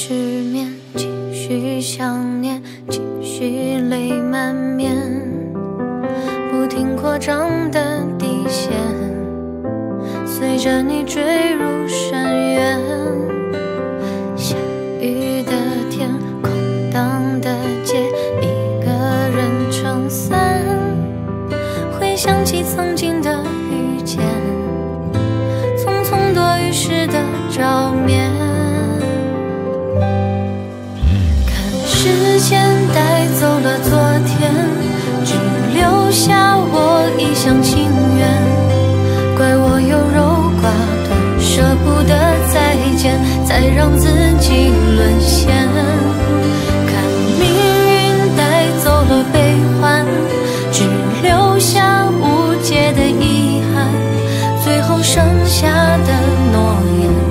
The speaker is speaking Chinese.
失眠情绪想念情绪泪满面不停扩张的底线随着你坠入深渊下雨的天空荡的街一个人撑伞回想起曾经的遇见匆匆躲雨时的照的昨天，只留下我一厢情愿。怪我优柔寡断，舍不得再见，才让自己沦陷。看命运带走了悲欢，只留下无解的遗憾，最后剩下的诺言。